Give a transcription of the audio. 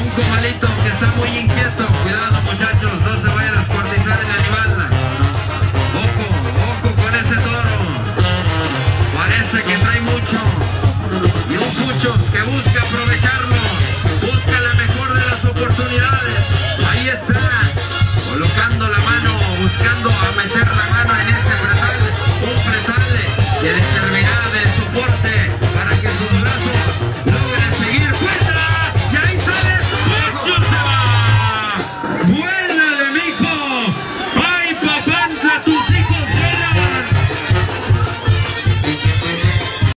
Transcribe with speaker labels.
Speaker 1: un cojalito que está muy inquieto. Cuidado muchachos, no se vayan a descuartizar en la espalda. Ojo, ojo con ese toro. Parece que trae mucho. Y un mucho que busca aprovecharlo. Busca la mejor de las oportunidades. Ahí está. Colocando la mano, buscando a meter la mano en ese pretal. Un pretal que le servirá de soporte para que